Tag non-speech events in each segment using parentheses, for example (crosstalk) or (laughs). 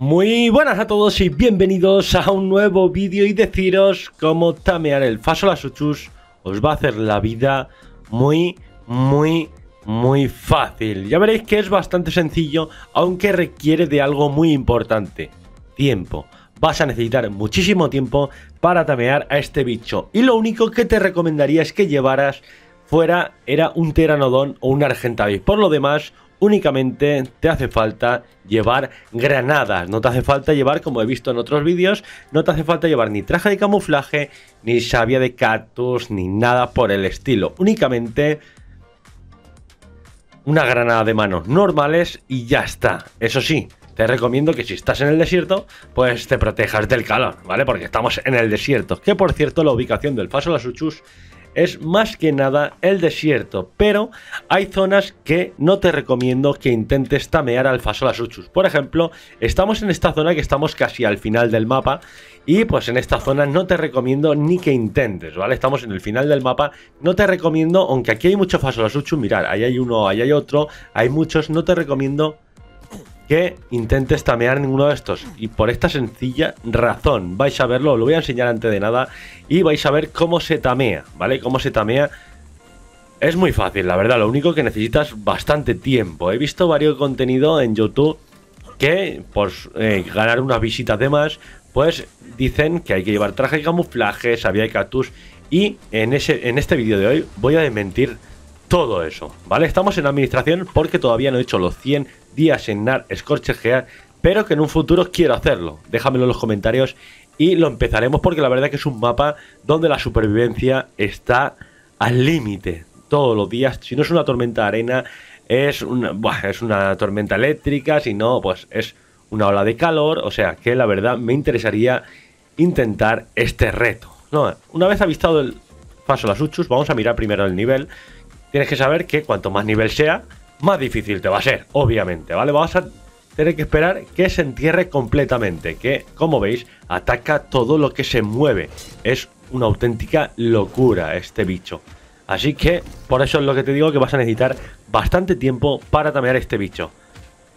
Muy buenas a todos y bienvenidos a un nuevo vídeo y deciros cómo tamear el Fasolasuchus os va a hacer la vida muy, muy, muy fácil. Ya veréis que es bastante sencillo, aunque requiere de algo muy importante, tiempo. Vas a necesitar muchísimo tiempo para tamear a este bicho y lo único que te recomendaría es que llevaras fuera era un Pteranodon o un Argentavis. Por lo demás, únicamente te hace falta llevar granadas. No te hace falta llevar, como he visto en otros vídeos, no te hace falta llevar ni traje de camuflaje, ni savia de cactus, ni nada por el estilo. Únicamente una granada de mano normales y ya está. Eso sí, te recomiendo que si estás en el desierto, pues te protejas del calor, ¿vale? Porque estamos en el desierto. Que por cierto, la ubicación del Paso Las Uchus es más que nada el desierto, pero hay zonas que no te recomiendo que intentes tamear al Fasolasuchus. Por ejemplo, estamos en esta zona que estamos casi al final del mapa y pues en esta zona no te recomiendo ni que intentes, ¿vale? Estamos en el final del mapa, no te recomiendo, aunque aquí hay mucho Fasolasuchus, mirar, ahí hay uno, ahí hay otro, hay muchos, no te recomiendo que intentes tamear ninguno de estos. Y por esta sencilla razón, vais a verlo, lo voy a enseñar antes de nada, y vais a ver cómo se tamea, ¿vale? Cómo se tamea. Es muy fácil, la verdad, lo único que necesitas bastante tiempo. He visto varios contenido en YouTube que por eh, ganar unas visitas de más, pues dicen que hay que llevar traje de camuflaje, sabía de cactus, y en, ese, en este vídeo de hoy voy a desmentir todo eso, ¿vale? Estamos en administración porque todavía no he hecho los 100 días en NAR Scorcher pero que en un futuro quiero hacerlo. Déjamelo en los comentarios y lo empezaremos porque la verdad que es un mapa donde la supervivencia está al límite. Todos los días, si no es una tormenta de arena, es una, es una tormenta eléctrica, si no, pues es una ola de calor. O sea que la verdad me interesaría intentar este reto. No, una vez avistado el paso las Uchus, vamos a mirar primero el nivel. Tienes que saber que cuanto más nivel sea, más difícil te va a ser, obviamente, ¿vale? Vamos a tener que esperar que se entierre completamente, que, como veis, ataca todo lo que se mueve. Es una auténtica locura este bicho. Así que, por eso es lo que te digo que vas a necesitar bastante tiempo para tamear este bicho.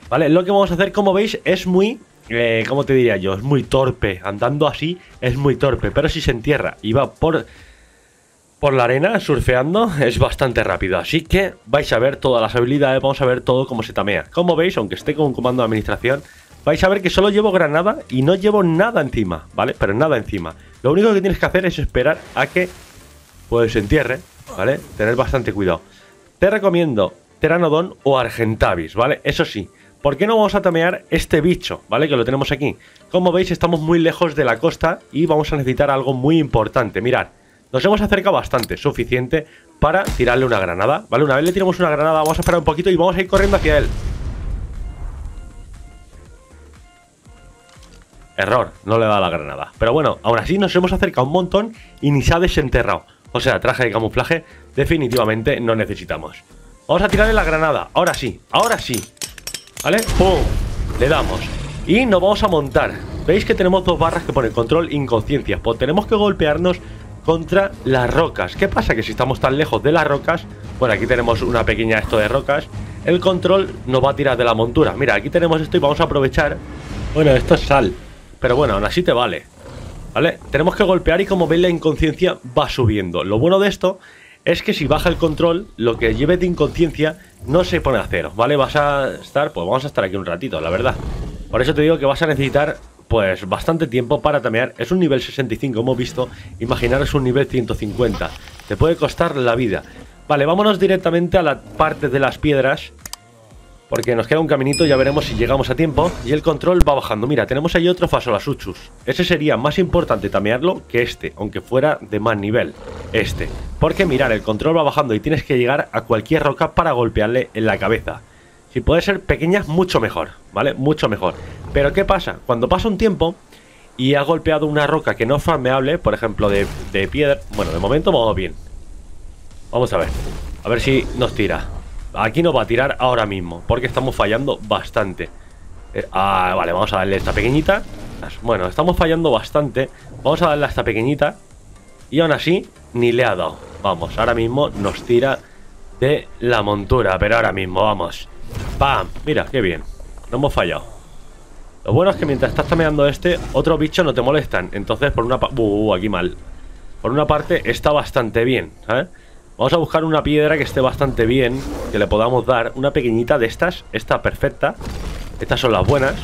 ¿Vale? Lo que vamos a hacer, como veis, es muy... Eh, ¿Cómo te diría yo? Es muy torpe. Andando así es muy torpe. Pero si se entierra y va por por la arena surfeando es bastante rápido. Así que vais a ver todas las habilidades, vamos a ver todo cómo se tamea. Como veis, aunque esté con un comando de administración, vais a ver que solo llevo granada y no llevo nada encima, ¿vale? Pero nada encima. Lo único que tienes que hacer es esperar a que pues se entierre, ¿vale? Tener bastante cuidado. Te recomiendo Pteranodon o Argentavis, ¿vale? Eso sí, ¿por qué no vamos a tamear este bicho, ¿vale? Que lo tenemos aquí. Como veis, estamos muy lejos de la costa y vamos a necesitar algo muy importante. Mirad, nos hemos acercado bastante, suficiente para tirarle una granada, ¿vale? Una vez le tiramos una granada, vamos a esperar un poquito y vamos a ir corriendo hacia él. Error, no le da la granada. Pero bueno, aún así nos hemos acercado un montón y ni se ha desenterrado. O sea, traje de camuflaje definitivamente no necesitamos. Vamos a tirarle la granada. Ahora sí, ahora sí. ¿Vale? ¡Pum! Le damos. Y nos vamos a montar. Veis que tenemos dos barras que ponen control inconsciencia. Pues tenemos que golpearnos contra las rocas. ¿Qué pasa? Que si estamos tan lejos de las rocas, bueno, aquí tenemos una pequeña esto de rocas, el control nos va a tirar de la montura. Mira, aquí tenemos esto y vamos a aprovechar. Bueno, esto es sal, pero bueno, aún así te vale. ¿Vale? Tenemos que golpear y como veis la inconsciencia va subiendo. Lo bueno de esto es que si baja el control, lo que lleve de inconsciencia no se pone a cero, ¿vale? Vas a estar, pues vamos a estar aquí un ratito, la verdad. Por eso te digo que vas a necesitar pues bastante tiempo para tamear. Es un nivel 65, hemos visto. Imaginaros un nivel 150. Te puede costar la vida. Vale, vámonos directamente a la parte de las piedras. Porque nos queda un caminito, ya veremos si llegamos a tiempo. Y el control va bajando. Mira, tenemos ahí otro Fasolasuchus. Ese sería más importante tamearlo que este, aunque fuera de más nivel. Este. Porque mirar, el control va bajando y tienes que llegar a cualquier roca para golpearle en la cabeza. Si puede ser pequeña, mucho mejor, ¿vale? Mucho mejor. Pero ¿qué pasa? Cuando pasa un tiempo y ha golpeado una roca que no es farmeable, por ejemplo, de, piedra... Bueno, de momento vamos bien. Vamos a ver. A ver si nos tira. Aquí nos va a tirar ahora mismo, porque estamos fallando bastante. Eh, ah, vale, vamos a darle esta pequeñita. Bueno, estamos fallando bastante. Vamos a darle a esta pequeñita. Y aún así, ni le ha dado. Vamos, ahora mismo nos tira de la montura. Pero ahora mismo, vamos. ¡Pam! Mira, qué bien. No hemos fallado. Lo bueno es que mientras estás tameando este, otros bichos no te molestan. Entonces, por una parte... Uh, aquí mal. Por una parte está bastante bien. Vamos a buscar una piedra que esté bastante bien, que le podamos dar. Una pequeñita de estas, esta perfecta. Estas son las buenas.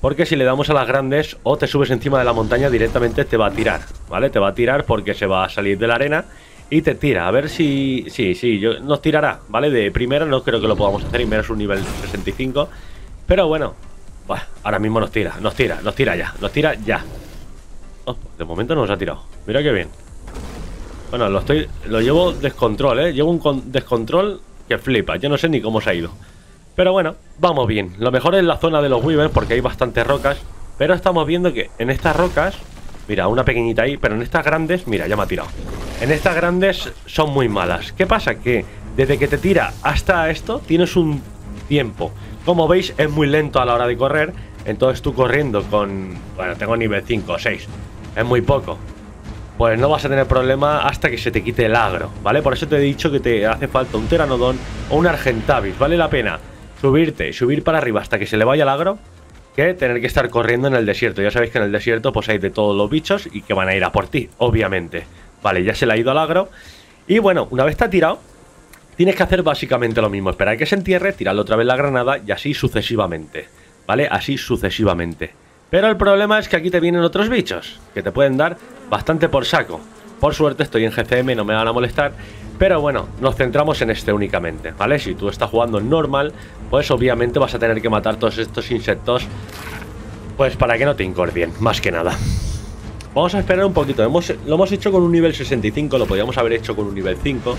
Porque si le damos a las grandes o te subes encima de la montaña directamente te va a tirar, ¿vale? Te va a tirar porque se va a salir de la arena y te tira. A ver si... Sí, sí, nos tirará, ¿vale? De primera no creo que lo podamos hacer y menos un nivel 65. Pero bueno, ahora mismo nos tira, nos tira, nos tira ya, nos tira ya. Oh, de momento no nos ha tirado. Mira qué bien. Bueno, lo estoy lo llevo descontrol, ¿eh? Llevo un descontrol que flipa. Yo no sé ni cómo se ha ido. Pero bueno, vamos bien. Lo mejor es la zona de los Weavers porque hay bastantes rocas. Pero estamos viendo que en estas rocas... Mira, una pequeñita ahí, pero en estas grandes... Mira, ya me ha tirado. En estas grandes son muy malas. ¿Qué pasa? Que desde que te tira hasta esto tienes un tiempo. Como veis, es muy lento a la hora de correr. Entonces tú corriendo con... Bueno, tengo nivel 5 o 6. Es muy poco. Pues no vas a tener problema hasta que se te quite el agro, ¿vale? Por eso te he dicho que te hace falta un Pteranodon o un Argentavis. Vale la pena subirte y subir para arriba hasta que se le vaya el agro tener que estar corriendo en el desierto. Ya sabéis que en el desierto pues hay de todos los bichos y que van a ir a por ti, obviamente. Vale, ya se le ha ido al agro. Y bueno, una vez está tirado, tienes que hacer básicamente lo mismo. Esperar que se entierre, tirarle otra vez la granada y así sucesivamente. ¿Vale? Así sucesivamente. Pero el problema es que aquí te vienen otros bichos, que te pueden dar bastante por saco. Por suerte estoy en GCM, no me van a molestar. Pero bueno, nos centramos en este únicamente, ¿vale? Si tú estás jugando normal, pues obviamente vas a tener que matar todos estos insectos, pues para que no te incordien, más que nada. Vamos a esperar un poquito, hemos, lo hemos hecho con un nivel 65, lo podríamos haber hecho con un nivel 5,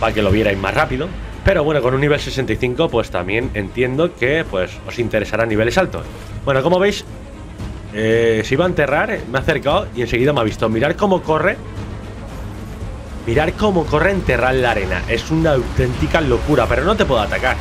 para que lo vierais más rápido. Pero bueno, con un nivel 65 pues también entiendo que pues os interesará niveles altos. Bueno, como veis, eh, se iba a enterrar, me ha acercado y enseguida me ha visto. Mirar cómo corre. Mirar cómo corre enterrar la arena. Es una auténtica locura, pero no te puedo atacar.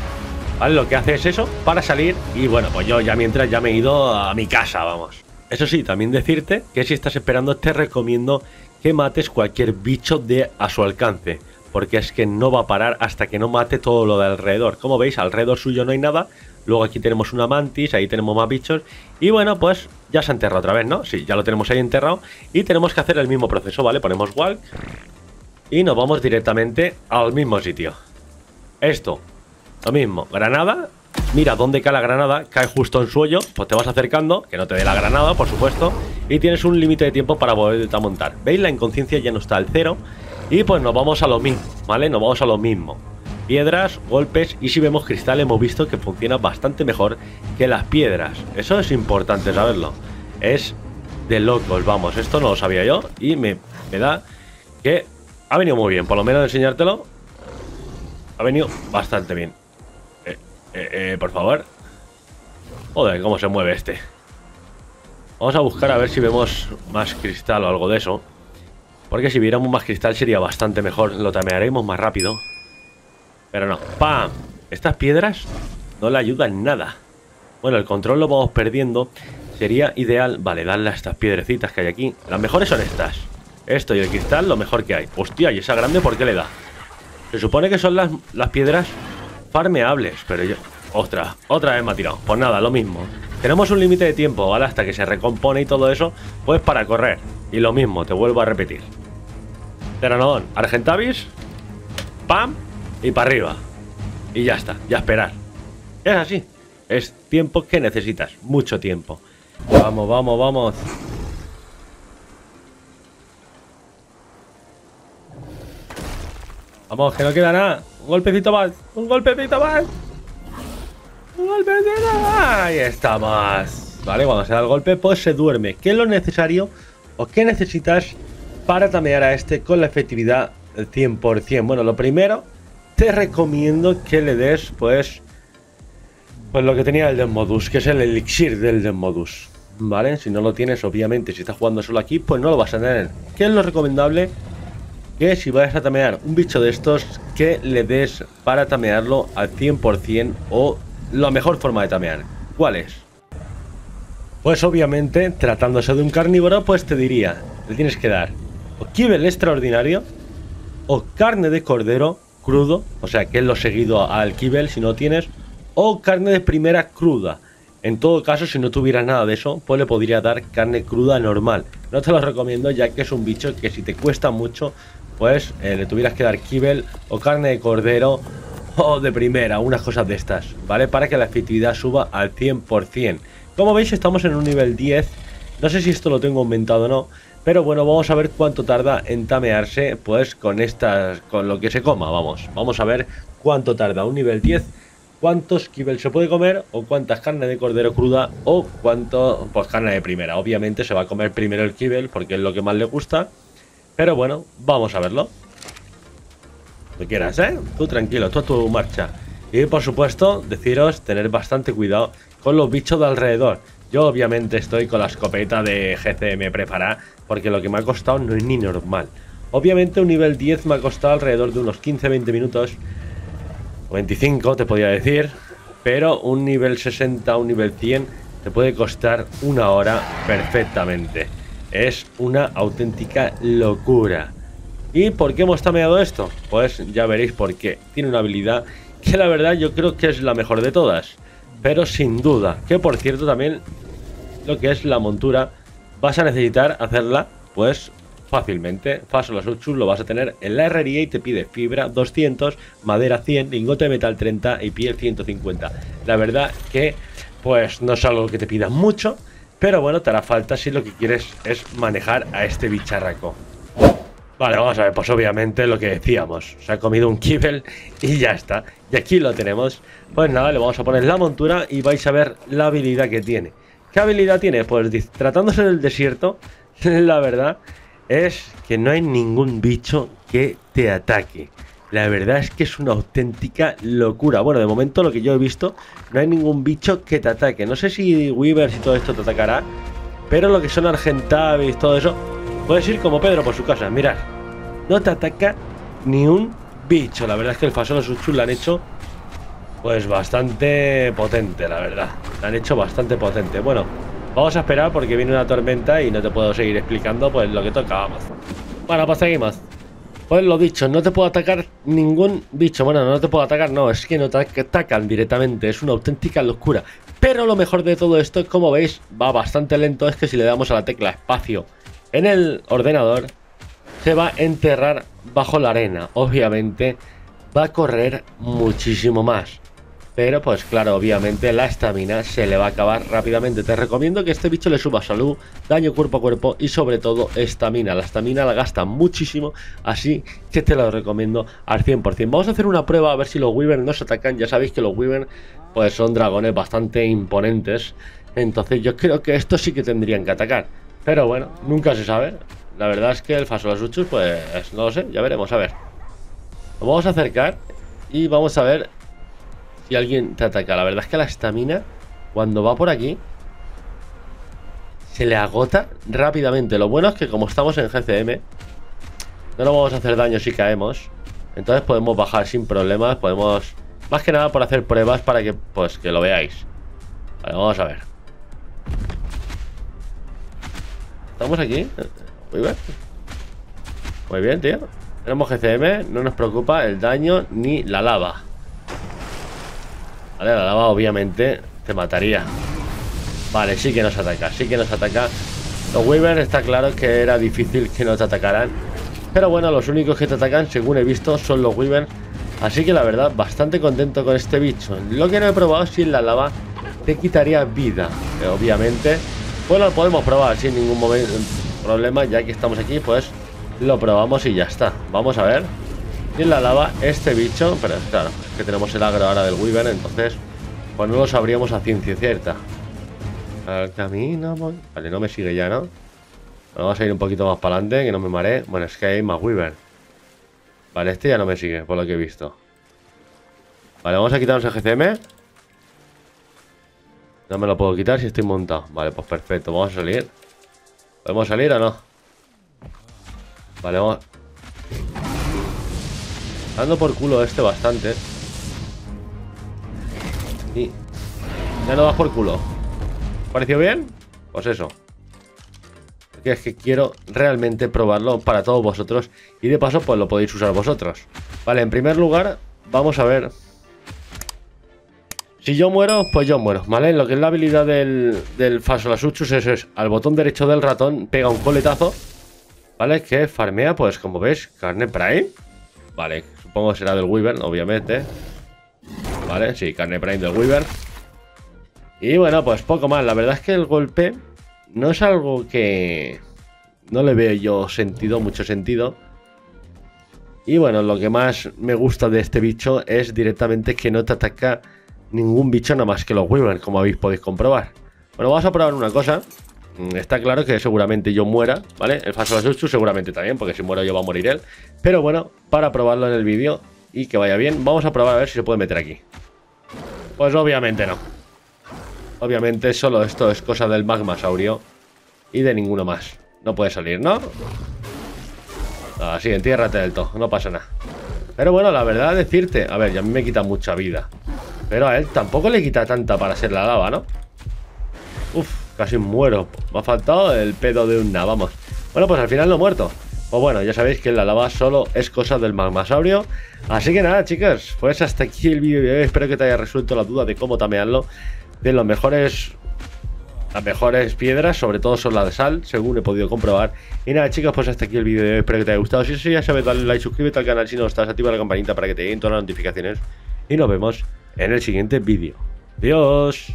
¿Vale? Lo que hace es eso para salir y bueno, pues yo ya mientras ya me he ido a mi casa, vamos. Eso sí, también decirte que si estás esperando te recomiendo que mates cualquier bicho de a su alcance. Porque es que no va a parar hasta que no mate todo lo de alrededor. Como veis, alrededor suyo no hay nada. Luego aquí tenemos una mantis, ahí tenemos más bichos. Y bueno, pues ya se ha enterrado otra vez, ¿no? Sí, ya lo tenemos ahí enterrado. Y tenemos que hacer el mismo proceso, ¿vale? Ponemos walk. Y nos vamos directamente al mismo sitio. Esto, lo mismo. Granada. Mira dónde cae la granada. Cae justo en suelo. Pues te vas acercando. Que no te dé la granada, por supuesto. Y tienes un límite de tiempo para volver a montar. ¿Veis? La inconsciencia ya no está al cero. Y pues nos vamos a lo mismo, ¿vale? Nos vamos a lo mismo piedras, golpes y si vemos cristal hemos visto que funciona bastante mejor que las piedras. Eso es importante saberlo. Es de locos, vamos, esto no lo sabía yo y me, da que ha venido muy bien, por lo menos enseñártelo. Ha venido bastante bien. Eh, eh, eh, por favor. Joder, cómo se mueve este. Vamos a buscar a ver si vemos más cristal o algo de eso. Porque si viéramos más cristal sería bastante mejor. Lo tamearemos más rápido. Pero no. ¡Pam! Estas piedras no le ayudan nada. Bueno, el control lo vamos perdiendo. Sería ideal, vale, darle a estas piedrecitas que hay aquí. Las mejores son estas. Esto y el cristal, lo mejor que hay. Hostia, ¿y esa grande por qué le da? Se supone que son las, las piedras farmeables, pero yo... Ostras, otra vez me ha tirado. Pues nada, lo mismo. Tenemos un límite de tiempo. Hasta que se recompone y todo eso, pues para correr. Y lo mismo, te vuelvo a repetir. Teranodon, Argentavis, ¡pam! y para arriba. Y ya está, ya esperar. Es así. Es tiempo que necesitas, mucho tiempo. Vamos, vamos, vamos. Vamos, que no queda nada. Un golpecito más. Un golpecito más. Un golpecito más. Ahí estamos. Vale, cuando se da el golpe, pues se duerme. ¿Qué es lo necesario o qué necesitas para tamear a este con la efectividad del 100%? Bueno, lo primero te recomiendo que le des, pues, pues lo que tenía el Modus, que es el elixir del Modus. ¿Vale? Si no lo tienes, obviamente, si estás jugando solo aquí, pues no lo vas a tener. ¿Qué es lo recomendable? Que si vas a tamear un bicho de estos, que le des para tamearlo al 100% o la mejor forma de tamear. ¿Cuál es? Pues obviamente, tratándose de un carnívoro, pues te diría, le tienes que dar o kibel extraordinario o carne de cordero crudo, o sea, que es lo seguido al kibel si no tienes, o carne de primera cruda. En todo caso, si no tuviera nada de eso, pues le podría dar carne cruda normal. No te lo recomiendo ya que es un bicho que si te cuesta mucho, pues le tuvieras que dar kibble o carne de cordero o de primera, unas cosas de estas, ¿vale? Para que la efectividad suba al 100%. Como veis, estamos en un nivel 10. No sé si esto lo tengo aumentado o no, pero bueno, vamos a ver cuánto tarda en tamearse, pues con estas, con lo que se coma, vamos. Vamos a ver cuánto tarda un nivel 10 cuántos kibble se puede comer o cuántas carne de cordero cruda o cuánto pues carne de primera. Obviamente se va a comer primero el kibble porque es lo que más le gusta. Pero bueno, vamos a verlo. Lo quieras, ¿eh? Tú tranquilo, tú a tu marcha. Y por supuesto, deciros tener bastante cuidado con los bichos de alrededor. Yo obviamente estoy con la escopeta de GCM preparada porque lo que me ha costado no es ni normal. Obviamente un nivel 10 me ha costado alrededor de unos 15-20 minutos 25 te podría decir, pero un nivel 60, un nivel 100 te puede costar una hora perfectamente. Es una auténtica locura. ¿Y por qué hemos tameado esto? Pues ya veréis por qué. Tiene una habilidad que la verdad yo creo que es la mejor de todas. Pero sin duda, que por cierto también lo que es la montura vas a necesitar hacerla pues fácilmente. Faso las 8 lo vas a tener en la herrería y te pide fibra 200, madera 100, lingote de metal 30 y piel 150. La verdad que pues no es algo que te pida mucho, pero bueno, te hará falta si lo que quieres es manejar a este bicharraco. Vale, vamos a ver, pues obviamente lo que decíamos, se ha comido un kibble y ya está. Y aquí lo tenemos. Pues nada, le vamos a poner la montura y vais a ver la habilidad que tiene. ¿Qué habilidad tiene? Pues tratándose del desierto, (laughs) la verdad es que no hay ningún bicho que te ataque. La verdad es que es una auténtica locura. Bueno, de momento lo que yo he visto, no hay ningún bicho que te ataque. No sé si Weavers y todo esto te atacará, pero lo que son Argentavis, todo eso, puedes ir como Pedro por su casa. Mirad, no te ataca ni un bicho. La verdad es que el Fasolo Suchu lo han hecho pues bastante potente, la verdad. Lo han hecho bastante potente. Bueno, Vamos a esperar porque viene una tormenta y no te puedo seguir explicando pues lo que tocábamos. Bueno, pues seguimos. Pues lo dicho, no te puedo atacar ningún bicho. Bueno, no te puedo atacar, no, es que no te atacan directamente. Es una auténtica locura. Pero lo mejor de todo esto, como veis, va bastante lento. Es que si le damos a la tecla espacio en el ordenador, se va a enterrar bajo la arena. Obviamente, va a correr muchísimo más. Pero pues claro, obviamente la estamina se le va a acabar rápidamente. Te recomiendo que este bicho le suba salud, daño cuerpo a cuerpo y sobre todo estamina. La estamina la gasta muchísimo, así que te lo recomiendo al 100%. Vamos a hacer una prueba a ver si los Wyvern nos atacan. Ya sabéis que los Wyvern pues son dragones bastante imponentes. Entonces yo creo que estos sí que tendrían que atacar. Pero bueno, nunca se sabe. La verdad es que el Fasolasuchus pues no lo sé, ya veremos, a ver. Vamos a acercar y vamos a ver y alguien te ataca. La verdad es que la estamina, cuando va por aquí, se le agota rápidamente. Lo bueno es que como estamos en GCM, no nos vamos a hacer daño si caemos. Entonces podemos bajar sin problemas. Podemos, más que nada por hacer pruebas para que, pues, que lo veáis. Vale, vamos a ver. ¿Estamos aquí? Muy bien. Muy bien, tío. Tenemos GCM, no nos preocupa el daño ni la lava. Vale, la lava obviamente te mataría. Vale, sí que nos ataca, sí que nos ataca. Los Weaver está claro que era difícil que nos atacaran. Pero bueno, los únicos que te atacan, según he visto, son los Weaver. Así que la verdad, bastante contento con este bicho. Lo que no he probado si la lava te quitaría vida. obviamente, pues lo podemos probar sin ningún problema. Ya que estamos aquí, pues lo probamos y ya está. Vamos a ver. En la lava este bicho, pero claro, es que tenemos el agro ahora del Weaver, entonces pues no lo sabríamos a ciencia cierta. Al camino, vale, no me sigue ya, ¿no? Vamos a ir un poquito más para adelante, que no me maree. Bueno, es que hay más Weaver. Vale, este ya no me sigue, por lo que he visto. Vale, vamos a quitarnos el GCM. No me lo puedo quitar si estoy montado. Vale, pues perfecto, vamos a salir. ¿Podemos salir o no? Vale, vamos... Dando por culo este bastante. Y ya no vas por culo. ¿Pareció bien? Pues eso. Porque es que quiero realmente probarlo para todos vosotros. Y de paso, pues lo podéis usar vosotros. Vale, en primer lugar, vamos a ver. Si yo muero, pues yo muero, ¿vale? Lo que es la habilidad del, del Fasolasuchus eso es al botón derecho del ratón pega un coletazo, ¿vale? Que farmea, pues como ves, carne prime. Vale, supongo que será del Weaver, obviamente. Vale, sí, carne prime del Weaver. Y bueno, pues poco más. La verdad es que el golpe no es algo que no le veo yo sentido, mucho sentido. Y bueno, lo que más me gusta de este bicho es directamente que no te ataca ningún bicho nada más que los Weaver, como habéis podéis comprobar. Bueno, vamos a probar una cosa. Mm, está claro que seguramente yo muera, ¿vale? El Fasolasuchu seguramente también, porque si muero yo va a morir él. Pero bueno, para probarlo en el vídeo y que vaya bien, vamos a probar a ver si se puede meter aquí. Pues obviamente no. Obviamente solo esto es cosa del magmasaurio y de ninguno más. No puede salir, ¿no? Así, entiérrate del todo, no pasa nada. Pero bueno, la verdad decirte, a ver, ya a mí me quita mucha vida. Pero a él tampoco le quita tanta para ser la lava, ¿no? Uf, casi muero. Me ha faltado el pedo de una, vamos. Bueno, pues al final no he muerto. Pues bueno, ya sabéis que la lava solo es cosa del magmasaurio. Así que nada, chicas, pues hasta aquí el vídeo. Espero que te haya resuelto la duda de cómo tamearlo. De los mejores las mejores piedras, sobre todo son las de sal, según he podido comprobar. Y nada, chicos, pues hasta aquí el vídeo de hoy. Espero que te haya gustado. Si es así, ya sabes, dale like, suscríbete al canal si no estás, activa la campanita para que te lleguen todas las notificaciones. Y nos vemos en el siguiente vídeo. Adiós.